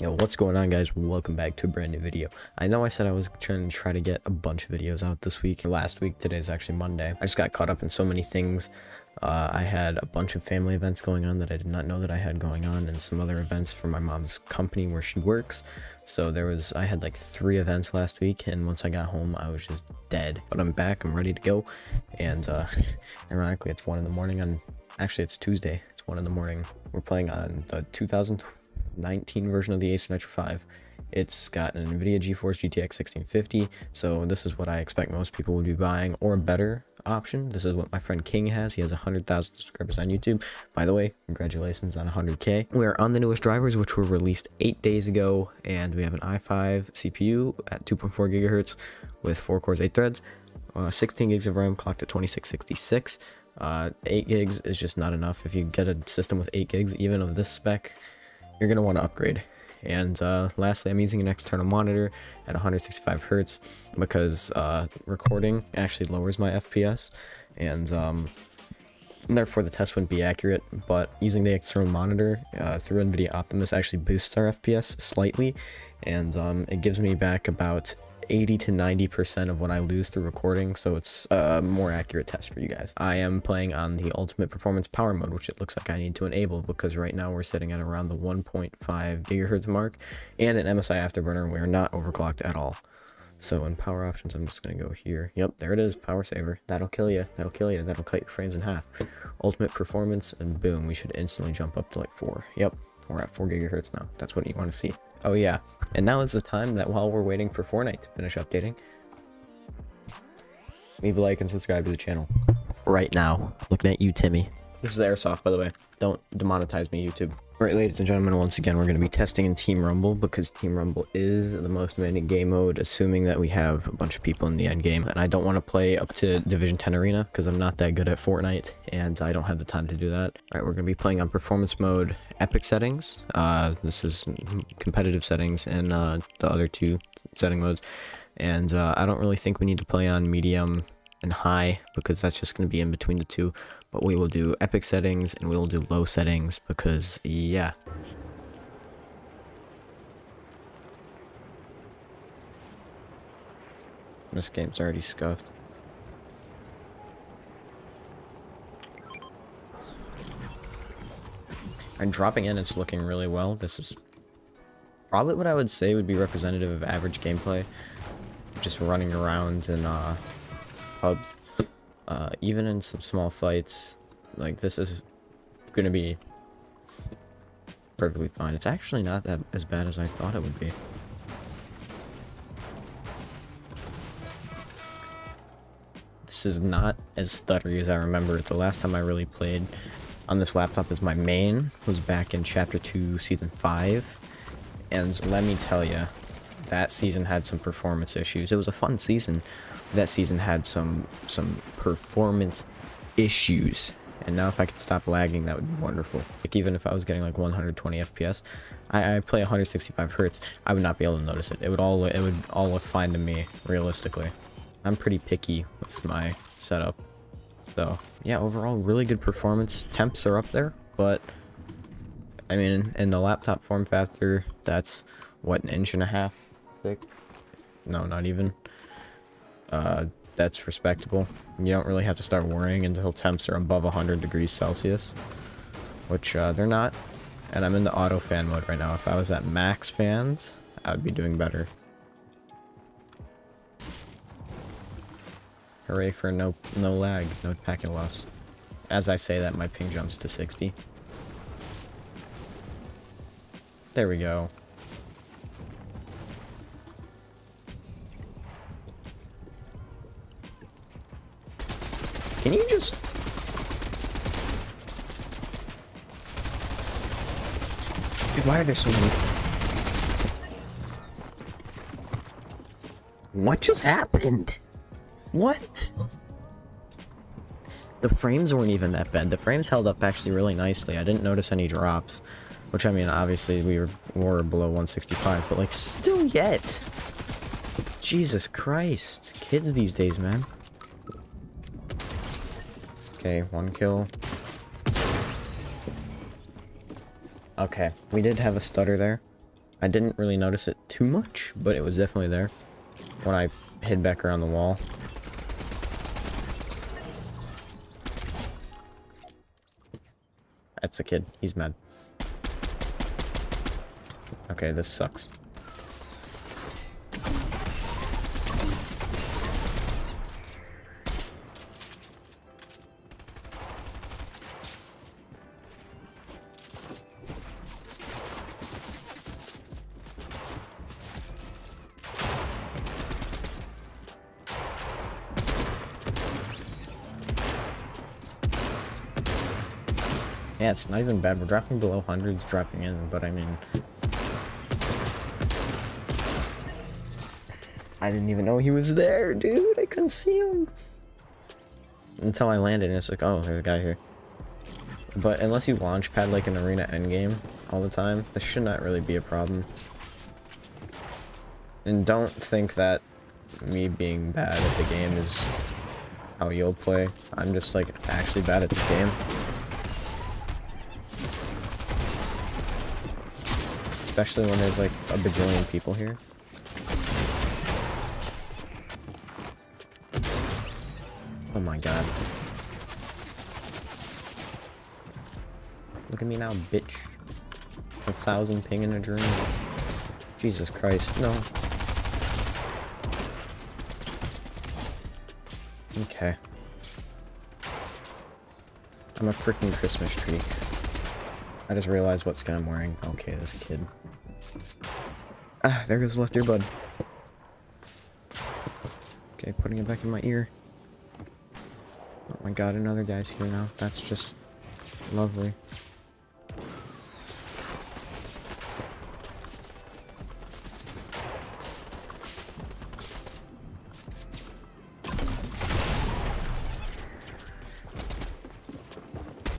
Yo, what's going on guys? Welcome back to a brand new video. I know I said I was trying to try to get a bunch of videos out this week. Last week, today is actually Monday. I just got caught up in so many things. Uh, I had a bunch of family events going on that I did not know that I had going on and some other events for my mom's company where she works. So there was, I had like three events last week and once I got home, I was just dead. But I'm back, I'm ready to go. And uh, ironically, it's one in the morning on, actually it's Tuesday. It's one in the morning. We're playing on the 2020 19 version of the Acer Nitro 5. It's got an NVIDIA GeForce GTX 1650, so this is what I expect most people would be buying, or a better option. This is what my friend King has. He has 100,000 subscribers on YouTube. By the way, congratulations on 100k. We're on the newest drivers, which were released 8 days ago, and we have an i5 CPU at 2.4 gigahertz with 4 cores, 8 threads, uh, 16 gigs of RAM clocked at 2666. Uh, 8 gigs is just not enough. If you get a system with 8 gigs, even of this spec, you're going to want to upgrade. And uh, lastly, I'm using an external monitor at 165 hertz because uh, recording actually lowers my FPS, and, um, therefore the test wouldn't be accurate. But using the external monitor uh, through NVIDIA Optimus actually boosts our FPS slightly, and um, it gives me back about 80 to 90% of what I lose through recording, so it's a more accurate test for you guys. I am playing on the Ultimate Performance Power Mode, which it looks like I need to enable because right now we're sitting at around the 1.5 gigahertz mark, and in MSI Afterburner we are not overclocked at all. So in power options, I'm just going to go here. Yep, there it is, power saver. That'll kill you, that'll kill you, that'll cut your frames in half. Ultimate performance, and boom, we should instantly jump up to like 4. Yep, we're at 4 gigahertz now. That's what you want to see. Oh yeah, and now is the time that while we're waiting for Fortnite to finish updating, leave a like and subscribe to the channel. Right now. Looking at you, Timmy. This is Airsoft, by the way. Don't demonetize me, YouTube. Alright, ladies and gentlemen, once again, we're going to be testing in Team Rumble because Team Rumble is the most demanding game mode, assuming that we have a bunch of people in the end game. And I don't want to play up to Division 10 Arena because I'm not that good at Fortnite and I don't have the time to do that. Alright, we're going to be playing on performance mode, epic settings. Uh, this is competitive settings and uh, the other two setting modes. And uh, I don't really think we need to play on medium and high because that's just going to be in between the two. But we will do epic settings and we will do low settings because, yeah. This game's already scuffed. I'm dropping in, it's looking really well. This is probably what I would say would be representative of average gameplay. Just running around and uh, pubs. Uh, even in some small fights, like this is going to be perfectly fine. It's actually not that as bad as I thought it would be. This is not as stuttery as I remember. The last time I really played on this laptop as my main was back in Chapter 2, Season 5. And let me tell you, that season had some performance issues. It was a fun season, that season had some some performance issues. And now if I could stop lagging, that would be wonderful. Like even if I was getting like 120 FPS, I, I play 165 hertz, I would not be able to notice it. It would all it would all look fine to me, realistically. I'm pretty picky with my setup. So yeah, overall really good performance. Temps are up there, but I mean in the laptop form factor, that's what an inch and a half thick. No, not even uh, that's respectable. You don't really have to start worrying until temps are above 100 degrees Celsius, which uh, they're not. And I'm in the auto fan mode right now. If I was at max fans, I would be doing better. Hooray for no no lag, no packet loss. As I say that, my ping jumps to 60. There we go. Can you just... Dude, why are there so many... What just happened? What? The frames weren't even that bad. The frames held up actually really nicely. I didn't notice any drops. Which, I mean, obviously we were, were below 165, but, like, still yet. Jesus Christ. Kids these days, man. Okay, one kill. Okay, we did have a stutter there. I didn't really notice it too much, but it was definitely there when I hid back around the wall. That's a kid. He's mad. Okay, this sucks. Yeah, it's not even bad. We're dropping below hundreds, dropping in, but I mean... I didn't even know he was there, dude. I couldn't see him. Until I landed, and it's like, oh, there's a guy here. But unless you launch pad like an arena endgame all the time, this should not really be a problem. And don't think that me being bad at the game is how you'll play. I'm just like actually bad at this game. Especially when there's like a bajillion people here. Oh my god. Look at me now, bitch. A thousand ping in a dream. Jesus Christ, no. Okay. I'm a freaking Christmas tree. I just realized what skin I'm wearing. Okay, this kid. Ah, there goes the left earbud. Okay, putting it back in my ear. Oh my god, another guy's here now. That's just lovely.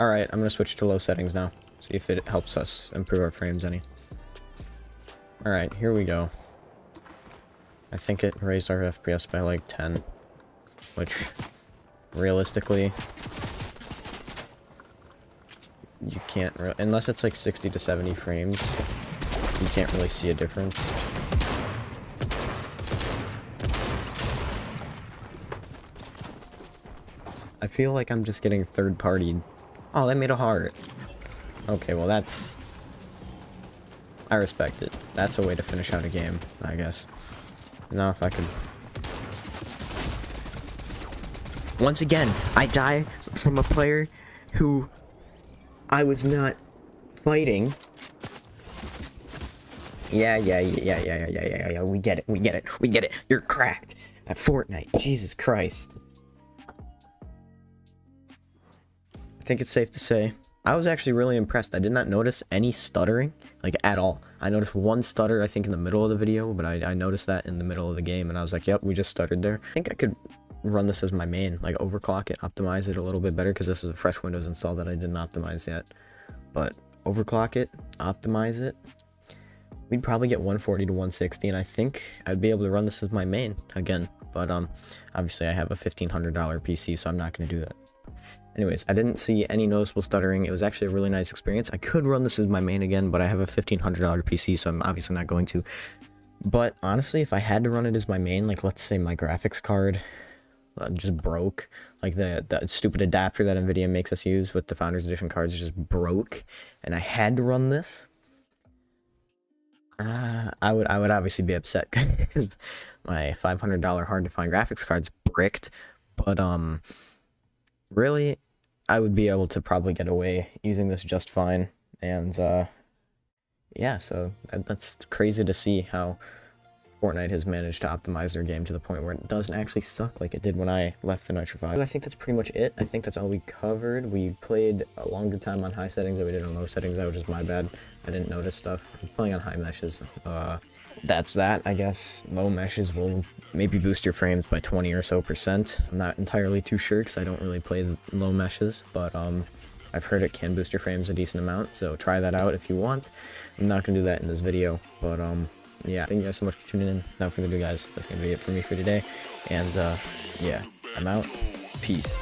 Alright, I'm gonna switch to low settings now. See if it helps us improve our frames any. Alright, here we go. I think it raised our FPS by like 10. Which, realistically, you can't unless it's like 60 to 70 frames, you can't really see a difference. I feel like I'm just getting third-partied. Oh, they made a heart. Okay, well that's... I respect it. That's a way to finish out a game, I guess. Now if I could... Once again, I die from a player who I was not fighting. Yeah, yeah, yeah, yeah, yeah, yeah, yeah, yeah, we get it, we get it, we get it. You're cracked at Fortnite. Jesus Christ. I think it's safe to say I was actually really impressed. I did not notice any stuttering, like at all. I noticed one stutter, I think, in the middle of the video, but I, I noticed that in the middle of the game, and I was like, yep, we just stuttered there. I think I could run this as my main, like overclock it, optimize it a little bit better, because this is a fresh Windows install that I didn't optimize yet. But overclock it, optimize it. We'd probably get 140 to 160, and I think I'd be able to run this as my main again. But um, obviously I have a $1,500 PC, so I'm not going to do that. Anyways, I didn't see any noticeable stuttering. It was actually a really nice experience. I could run this as my main again, but I have a $1,500 PC, so I'm obviously not going to. But honestly, if I had to run it as my main, like let's say my graphics card uh, just broke, like the, the stupid adapter that NVIDIA makes us use with the Founders Edition cards just broke, and I had to run this, uh, I would I would obviously be upset because my $500 hard to find graphics card's bricked, but um, really I would be able to probably get away using this just fine. And uh, yeah, so that, that's crazy to see how Fortnite has managed to optimize their game to the point where it doesn't actually suck like it did when I left the Nitro 5. I think that's pretty much it. I think that's all we covered. We played a longer time on high settings than we did on low settings. That was just my bad. I didn't notice stuff. I'm playing on high meshes. Uh, that's that, I guess. Low meshes will maybe boost your frames by 20 or so percent. I'm not entirely too sure because I don't really play low meshes, but um, I've heard it can boost your frames a decent amount, so try that out if you want. I'm not going to do that in this video, but um, yeah, thank you guys so much for tuning in. Without further ado, guys, that's going to be it for me for today, and uh, yeah, I'm out. Peace.